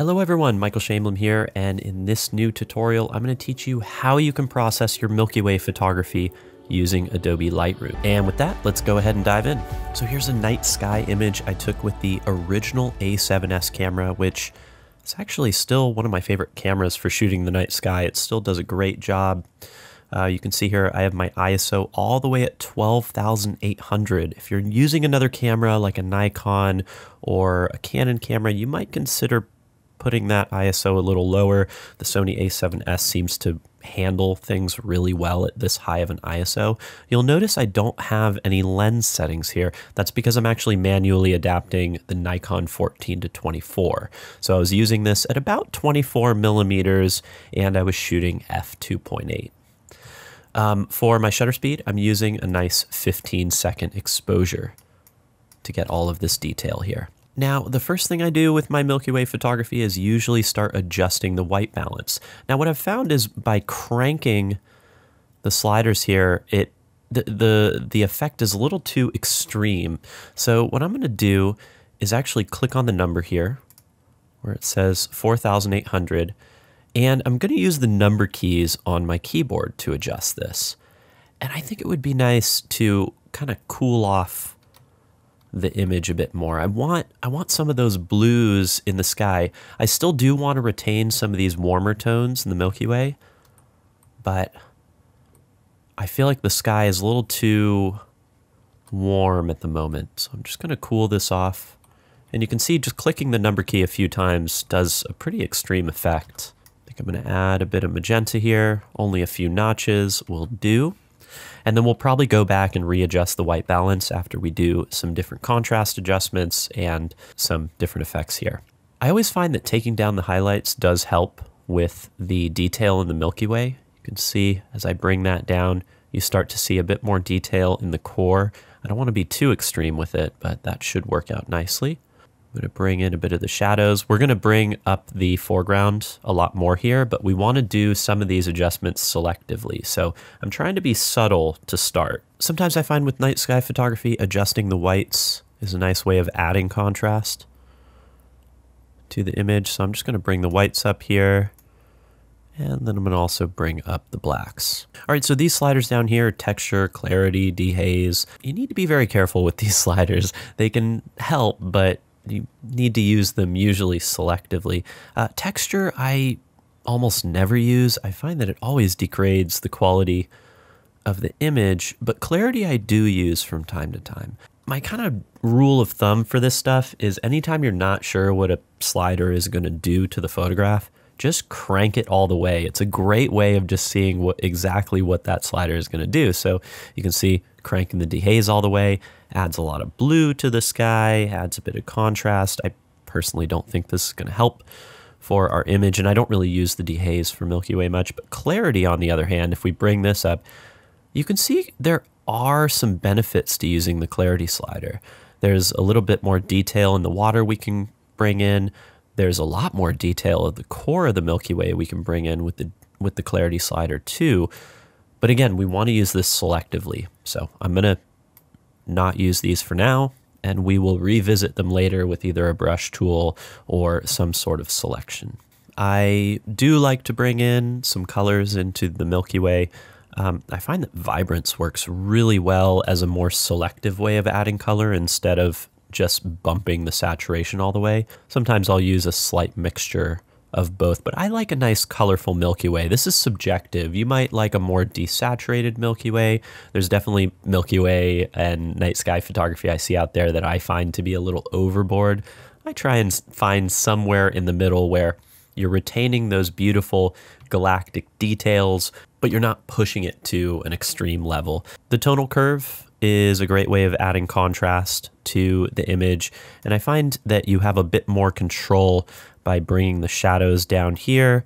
Hello everyone, Michael Shainblum here, and in this new tutorial, I'm going to teach you how you can process your Milky Way photography using Adobe Lightroom. And with that, let's go ahead and dive in. So here's a night sky image I took with the original A7S camera, which is actually still one of my favorite cameras for shooting the night sky. It still does a great job. Uh, you can see here I have my ISO all the way at 12,800. If you're using another camera like a Nikon or a Canon camera, you might consider putting that ISO a little lower. The Sony a7S seems to handle things really well at this high of an ISO. You'll notice I don't have any lens settings here. That's because I'm actually manually adapting the Nikon 14 to 24. So I was using this at about 24 millimeters and I was shooting f2.8. Um, for my shutter speed, I'm using a nice 15 second exposure to get all of this detail here. Now, the first thing I do with my Milky Way photography is usually start adjusting the white balance. Now, what I've found is by cranking the sliders here, it the the, the effect is a little too extreme. So what I'm going to do is actually click on the number here where it says 4800 and I'm going to use the number keys on my keyboard to adjust this. And I think it would be nice to kind of cool off the image a bit more. I want I want some of those blues in the sky. I still do want to retain some of these warmer tones in the Milky Way, but I feel like the sky is a little too warm at the moment. So I'm just going to cool this off. And you can see just clicking the number key a few times does a pretty extreme effect. I think I'm going to add a bit of magenta here. Only a few notches will do. And then we'll probably go back and readjust the white balance after we do some different contrast adjustments and some different effects here. I always find that taking down the highlights does help with the detail in the Milky Way. You can see as I bring that down, you start to see a bit more detail in the core. I don't want to be too extreme with it, but that should work out nicely. I'm going to bring in a bit of the shadows. We're going to bring up the foreground a lot more here, but we want to do some of these adjustments selectively. So I'm trying to be subtle to start. Sometimes I find with night sky photography, adjusting the whites is a nice way of adding contrast to the image. So I'm just going to bring the whites up here. And then I'm going to also bring up the blacks. All right, so these sliders down here, texture, clarity, dehaze, you need to be very careful with these sliders. They can help, but you need to use them usually selectively. Uh, texture, I almost never use. I find that it always degrades the quality of the image, but clarity I do use from time to time. My kind of rule of thumb for this stuff is anytime you're not sure what a slider is going to do to the photograph, just crank it all the way. It's a great way of just seeing what exactly what that slider is going to do. So you can see cranking the dehaze all the way adds a lot of blue to the sky, adds a bit of contrast. I personally don't think this is going to help for our image, and I don't really use the dehaze for Milky Way much. But clarity, on the other hand, if we bring this up, you can see there are some benefits to using the clarity slider. There's a little bit more detail in the water we can bring in. There's a lot more detail of the core of the Milky Way we can bring in with the with the clarity slider too. But again, we want to use this selectively. So I'm going to not use these for now, and we will revisit them later with either a brush tool or some sort of selection. I do like to bring in some colors into the Milky Way. Um, I find that Vibrance works really well as a more selective way of adding color instead of just bumping the saturation all the way. Sometimes I'll use a slight mixture of both, but I like a nice colorful Milky Way. This is subjective. You might like a more desaturated Milky Way. There's definitely Milky Way and night sky photography I see out there that I find to be a little overboard. I try and find somewhere in the middle where you're retaining those beautiful galactic details, but you're not pushing it to an extreme level. The tonal curve is a great way of adding contrast to the image, and I find that you have a bit more control by bringing the shadows down here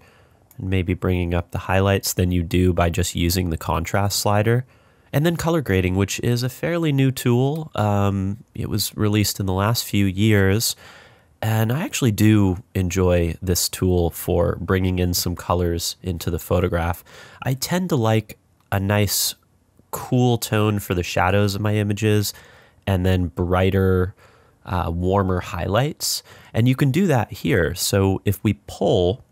and maybe bringing up the highlights than you do by just using the contrast slider. And then color grading, which is a fairly new tool. Um, it was released in the last few years. And I actually do enjoy this tool for bringing in some colors into the photograph. I tend to like a nice, cool tone for the shadows of my images and then brighter uh, warmer highlights. And you can do that here. So if we pull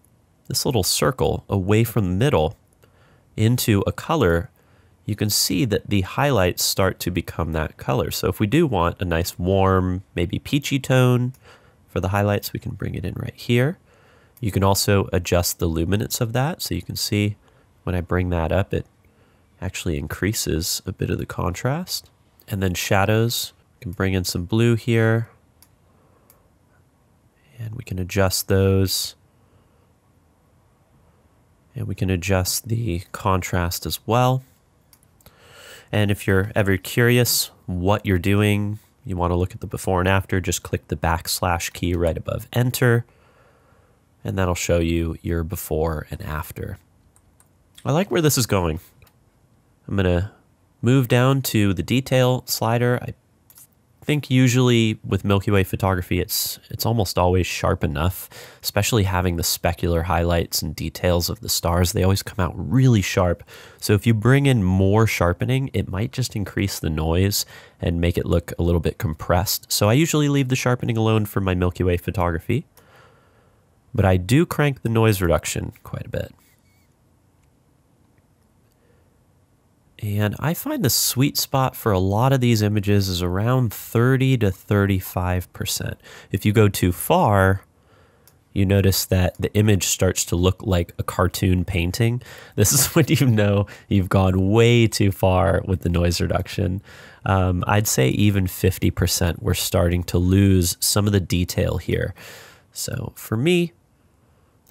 this little circle away from the middle into a color, you can see that the highlights start to become that color. So if we do want a nice warm, maybe peachy tone for the highlights, we can bring it in right here. You can also adjust the luminance of that. So you can see when I bring that up, it actually increases a bit of the contrast. And then shadows, can bring in some blue here. And we can adjust those. And we can adjust the contrast as well. And if you're ever curious what you're doing, you want to look at the before and after, just click the backslash key right above enter, and that'll show you your before and after. I like where this is going. I'm going to move down to the detail slider. I think usually with Milky Way photography, it's it's almost always sharp enough, especially having the specular highlights and details of the stars. They always come out really sharp. So if you bring in more sharpening, it might just increase the noise and make it look a little bit compressed. So I usually leave the sharpening alone for my Milky Way photography, but I do crank the noise reduction quite a bit. And I find the sweet spot for a lot of these images is around 30 to 35%. If you go too far, you notice that the image starts to look like a cartoon painting. This is when you know you've gone way too far with the noise reduction. Um, I'd say even 50%, we're starting to lose some of the detail here. So for me,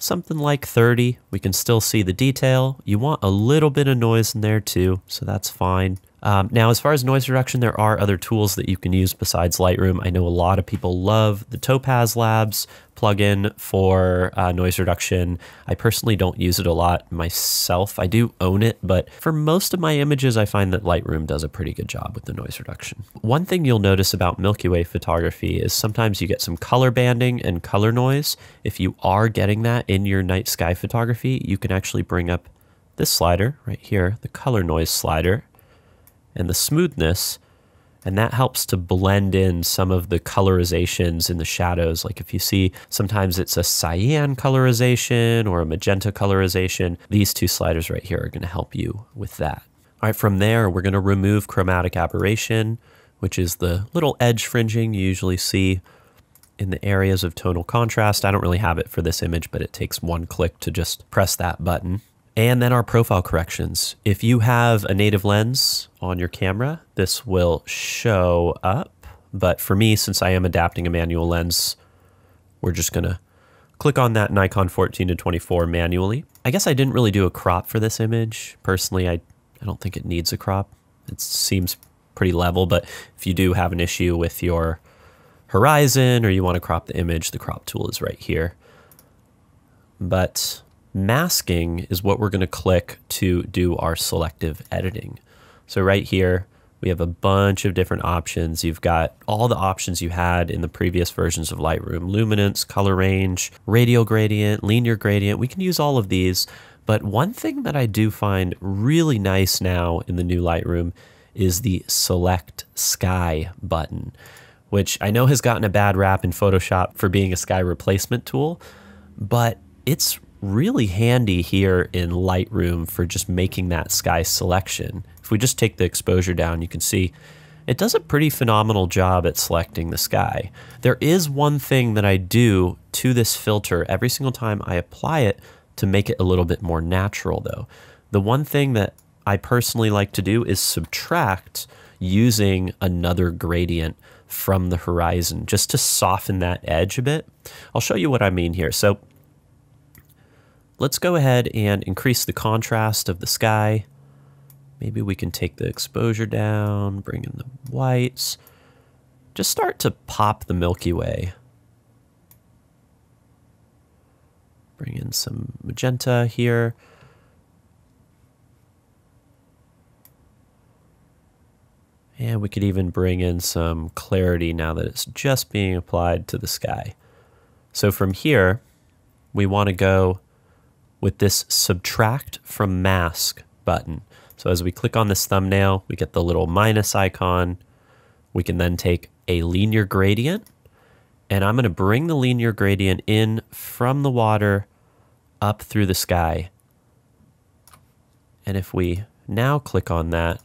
something like 30. We can still see the detail. You want a little bit of noise in there too, so that's fine. Um, now, as far as noise reduction, there are other tools that you can use besides Lightroom. I know a lot of people love the Topaz Labs plugin for uh, noise reduction. I personally don't use it a lot myself. I do own it, but for most of my images, I find that Lightroom does a pretty good job with the noise reduction. One thing you'll notice about Milky Way photography is sometimes you get some color banding and color noise. If you are getting that in your night sky photography, you can actually bring up this slider right here, the color noise slider, and the smoothness. And that helps to blend in some of the colorizations in the shadows. Like if you see sometimes it's a cyan colorization or a magenta colorization, these two sliders right here are going to help you with that. All right, from there, we're going to remove chromatic aberration, which is the little edge fringing you usually see in the areas of tonal contrast. I don't really have it for this image, but it takes one click to just press that button. And then our profile corrections. If you have a native lens on your camera, this will show up. But for me, since I am adapting a manual lens, we're just going to click on that Nikon 14 to 24 manually. I guess I didn't really do a crop for this image. Personally, I, I don't think it needs a crop. It seems pretty level, but if you do have an issue with your horizon or you want to crop the image, the crop tool is right here. But Masking is what we're going to click to do our selective editing. So right here, we have a bunch of different options. You've got all the options you had in the previous versions of Lightroom, luminance, color range, radial gradient, linear gradient. We can use all of these. But one thing that I do find really nice now in the new Lightroom is the select sky button, which I know has gotten a bad rap in Photoshop for being a sky replacement tool, but it's really handy here in Lightroom for just making that sky selection. If we just take the exposure down, you can see it does a pretty phenomenal job at selecting the sky. There is one thing that I do to this filter every single time I apply it to make it a little bit more natural though. The one thing that I personally like to do is subtract using another gradient from the horizon just to soften that edge a bit. I'll show you what I mean here. So Let's go ahead and increase the contrast of the sky. Maybe we can take the exposure down, bring in the whites. Just start to pop the Milky Way. Bring in some magenta here. And we could even bring in some clarity now that it's just being applied to the sky. So from here, we want to go with this subtract from mask button. So as we click on this thumbnail, we get the little minus icon. We can then take a linear gradient. And I'm going to bring the linear gradient in from the water up through the sky. And if we now click on that,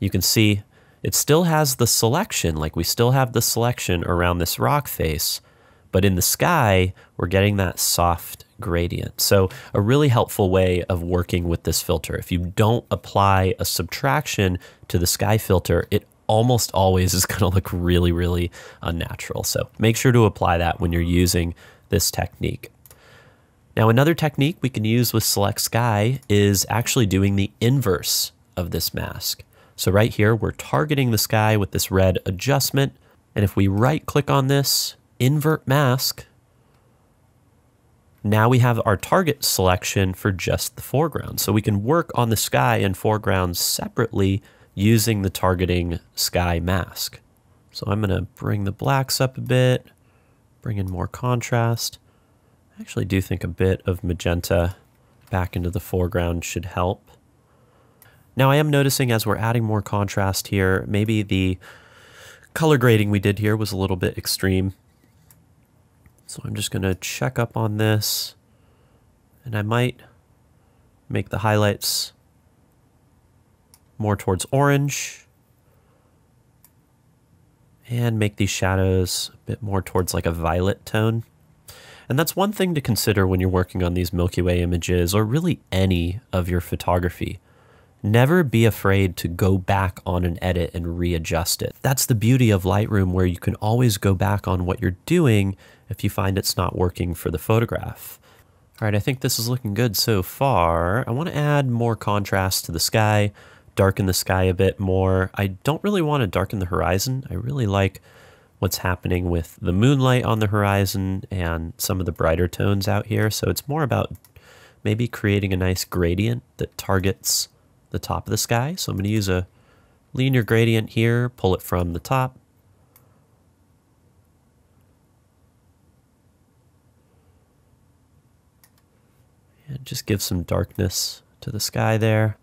you can see it still has the selection, like we still have the selection around this rock face, but in the sky, we're getting that soft gradient. So a really helpful way of working with this filter. If you don't apply a subtraction to the sky filter, it almost always is going to look really, really unnatural. So make sure to apply that when you're using this technique. Now, another technique we can use with Select Sky is actually doing the inverse of this mask. So right here, we're targeting the sky with this red adjustment. And if we right click on this, invert mask, now we have our target selection for just the foreground. So we can work on the sky and foreground separately using the targeting sky mask. So I'm going to bring the blacks up a bit, bring in more contrast. I actually do think a bit of magenta back into the foreground should help. Now I am noticing as we're adding more contrast here, maybe the color grading we did here was a little bit extreme. So I'm just going to check up on this and I might make the highlights more towards orange and make these shadows a bit more towards like a violet tone. And that's one thing to consider when you're working on these Milky Way images or really any of your photography. Never be afraid to go back on an edit and readjust it. That's the beauty of Lightroom, where you can always go back on what you're doing if you find it's not working for the photograph. All right, I think this is looking good so far. I want to add more contrast to the sky, darken the sky a bit more. I don't really want to darken the horizon. I really like what's happening with the moonlight on the horizon and some of the brighter tones out here. So it's more about maybe creating a nice gradient that targets the top of the sky. So I'm going to use a linear gradient here, pull it from the top. And just give some darkness to the sky there.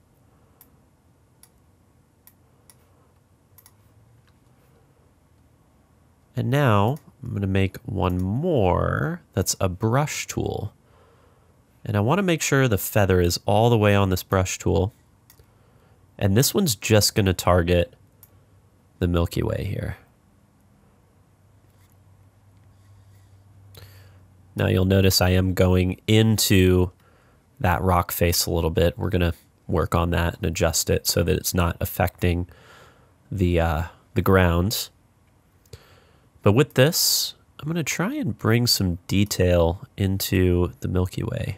And now I'm going to make one more that's a brush tool. And I want to make sure the feather is all the way on this brush tool. And this one's just going to target the Milky Way here. Now you'll notice I am going into that rock face a little bit. We're going to work on that and adjust it so that it's not affecting the, uh, the ground. But with this, I'm going to try and bring some detail into the Milky Way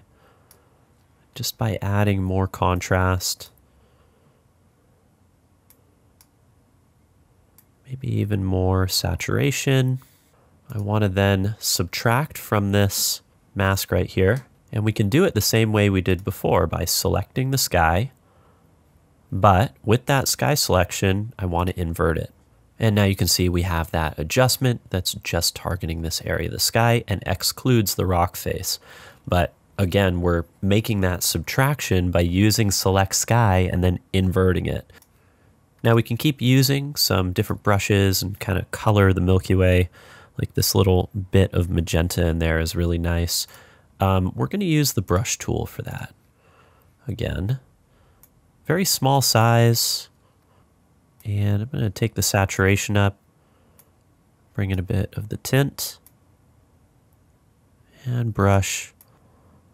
just by adding more contrast maybe even more saturation. I want to then subtract from this mask right here. And we can do it the same way we did before by selecting the sky. But with that sky selection, I want to invert it. And now you can see we have that adjustment that's just targeting this area of the sky and excludes the rock face. But again, we're making that subtraction by using select sky and then inverting it. Now we can keep using some different brushes and kind of color the Milky Way. Like this little bit of magenta in there is really nice. Um, we're going to use the brush tool for that. Again, very small size. And I'm going to take the saturation up, bring in a bit of the tint, and brush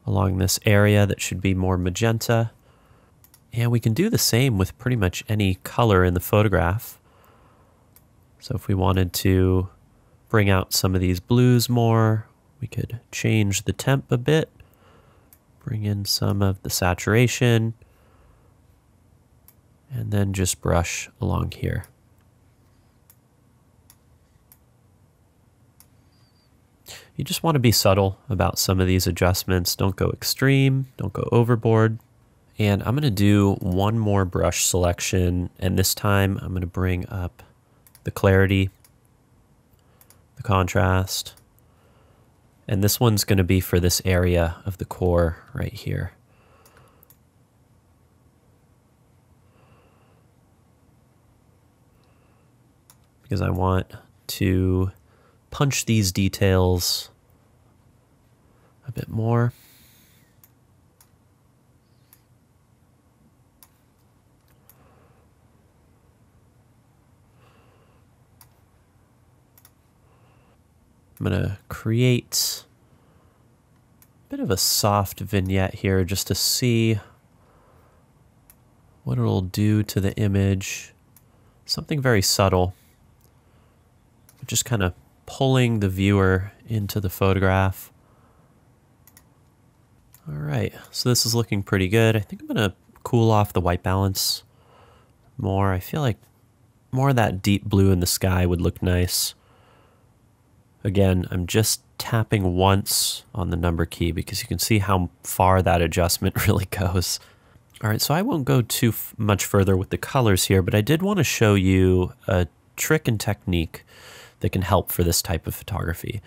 along this area that should be more magenta. And we can do the same with pretty much any color in the photograph. So if we wanted to bring out some of these blues more, we could change the temp a bit, bring in some of the saturation, and then just brush along here. You just want to be subtle about some of these adjustments. Don't go extreme, don't go overboard. And I'm going to do one more brush selection. And this time I'm going to bring up the clarity, the contrast. And this one's going to be for this area of the core right here. Because I want to punch these details a bit more. I'm going to create a bit of a soft vignette here just to see what it'll do to the image. Something very subtle. Just kind of pulling the viewer into the photograph. All right, so this is looking pretty good. I think I'm gonna cool off the white balance more. I feel like more of that deep blue in the sky would look nice. Again, I'm just tapping once on the number key because you can see how far that adjustment really goes. All right, so I won't go too much further with the colors here, but I did want to show you a trick and technique that can help for this type of photography.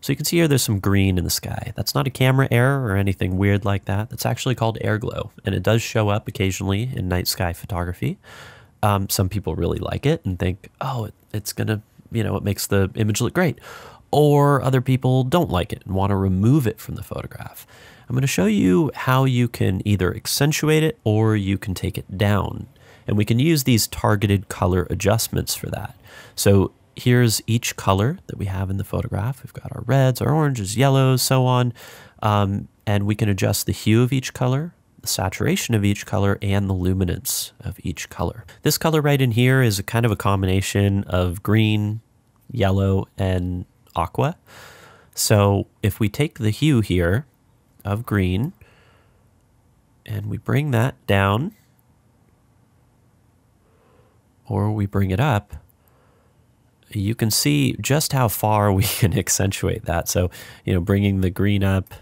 So you can see here there's some green in the sky. That's not a camera error or anything weird like that. That's actually called air glow, and it does show up occasionally in night sky photography. Um, some people really like it and think, oh, it, it's going to, you know, it makes the image look great or other people don't like it and want to remove it from the photograph. I'm going to show you how you can either accentuate it or you can take it down. And we can use these targeted color adjustments for that. So here's each color that we have in the photograph. We've got our reds, our oranges, yellows, so on. Um, and we can adjust the hue of each color, the saturation of each color, and the luminance of each color. This color right in here is a kind of a combination of green, yellow, and aqua. So if we take the hue here of green and we bring that down or we bring it up, you can see just how far we can accentuate that. So, you know, bringing the green up,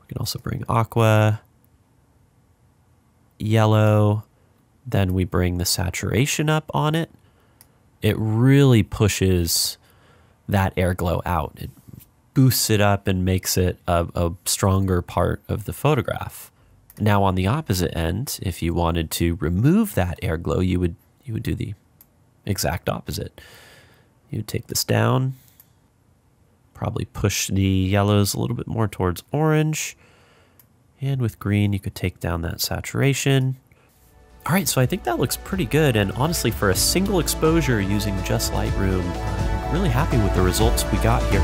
we can also bring aqua, yellow, then we bring the saturation up on it. It really pushes that air glow out. It boosts it up and makes it a, a stronger part of the photograph. Now on the opposite end, if you wanted to remove that air glow, you would you would do the exact opposite. You would take this down, probably push the yellows a little bit more towards orange. And with green, you could take down that saturation. All right, so I think that looks pretty good. And honestly, for a single exposure using just Lightroom, really happy with the results we got here.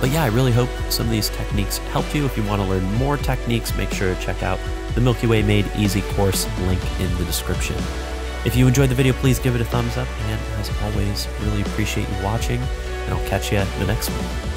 But yeah, I really hope some of these techniques helped you. If you want to learn more techniques, make sure to check out the Milky Way Made Easy course link in the description. If you enjoyed the video, please give it a thumbs up. And as always, really appreciate you watching. And I'll catch you at the next one.